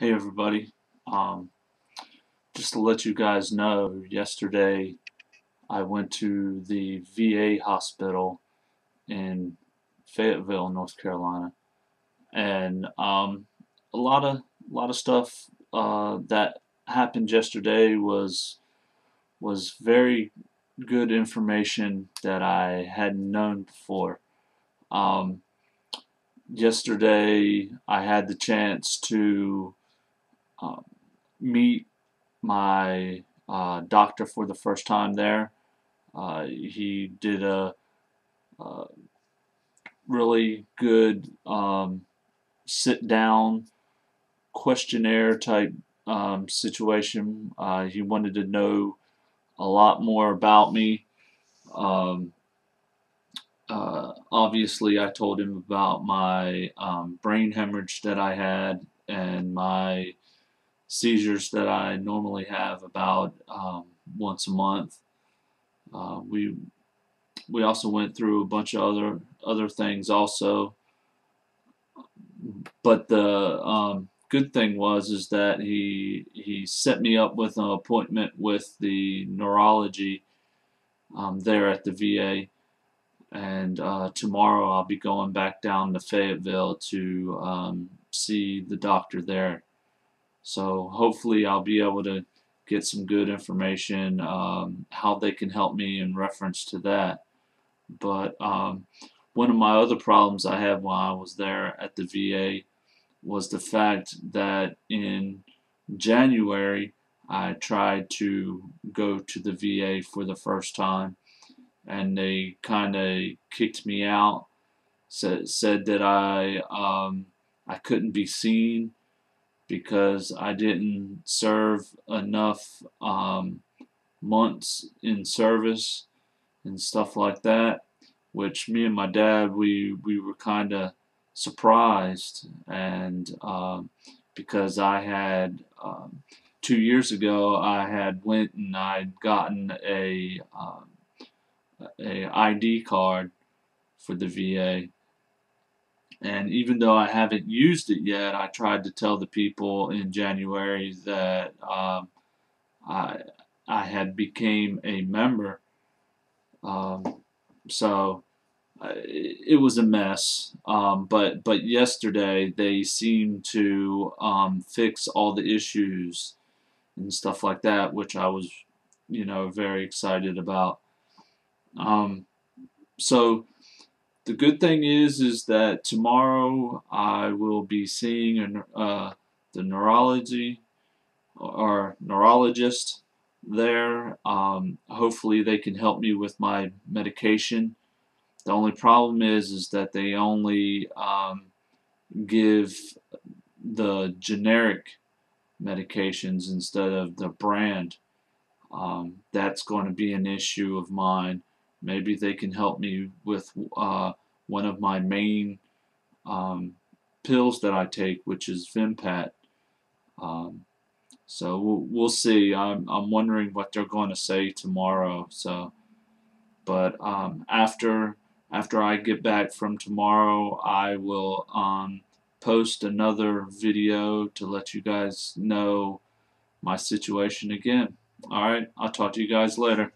Hey everybody, um, just to let you guys know, yesterday I went to the VA hospital in Fayetteville, North Carolina, and um, a lot of a lot of stuff uh, that happened yesterday was was very good information that I hadn't known before. Um, yesterday I had the chance to um, meet my uh, doctor for the first time there. Uh, he did a, a uh, really good um, sit down questionnaire type um, situation. Uh, he wanted to know a lot more about me. Um, uh, obviously, I told him about my um, brain hemorrhage that I had and my seizures that I normally have about um, once a month. Uh, we we also went through a bunch of other other things also, but the um, good thing was is that he he set me up with an appointment with the neurology um, there at the VA, and uh, tomorrow I'll be going back down to Fayetteville to um, see the doctor there. So hopefully I'll be able to get some good information um, how they can help me in reference to that. But um, one of my other problems I had while I was there at the VA was the fact that in January I tried to go to the VA for the first time and they kind of kicked me out said, said that I um, I couldn't be seen because I didn't serve enough um, months in service and stuff like that. Which me and my dad we we were kind of surprised and um, because I had um, two years ago I had went and I'd gotten a um, a ID card for the VA and even though I haven't used it yet, I tried to tell the people in January that um, I I had became a member. Um, so uh, it, was a mess. Um, but but yesterday they seemed to um, fix all the issues and stuff like that, which I was you know very excited about. Um, so the good thing is is that tomorrow I will be seeing uh, the neurology or neurologist there. Um, hopefully they can help me with my medication. The only problem is is that they only um, give the generic medications instead of the brand. Um, that's going to be an issue of mine. Maybe they can help me with uh, one of my main um, pills that I take, which is Vimpat. Um, so we'll, we'll see. I'm, I'm wondering what they're going to say tomorrow. So, but um, after after I get back from tomorrow, I will um, post another video to let you guys know my situation again. All right, I'll talk to you guys later.